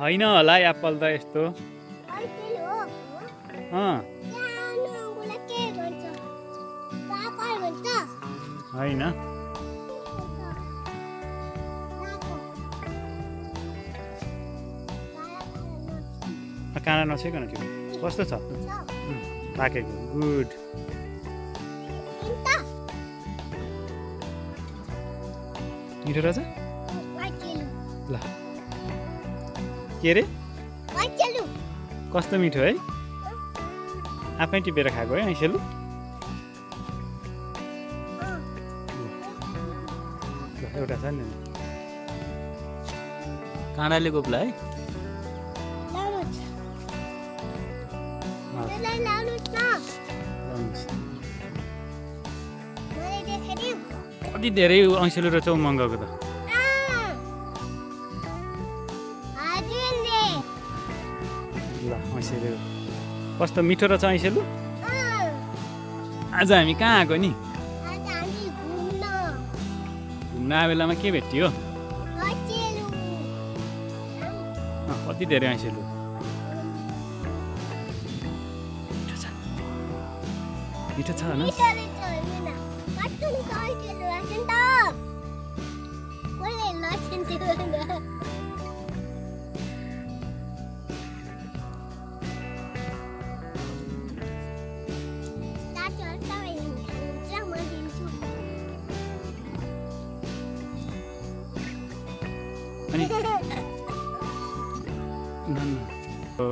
होइन होला एप्पल त यस्तो। होइन। काँडा नछेकन त्यो। कस्तो छ? पाकेको। गुड। मिठो रहेछ ल। के अरे कस्तो मिठो है? आफै टिपेर खाएको है ऐसेलु एउटा छ नि। काँडाले गोप्ला है। कति धेरै ऐसेलु रहेछ मँगाएको त? ल ऐसेलु कस्तो मिठो रहेछ ऐसेलु आज हामी कहाँ आएको नि? घुम्न। आए बेलामा के भेटियो? अँ, कति धेरै ऐसेलु मिठो छ। मिठो छ होइन? अनि न, न। ओ,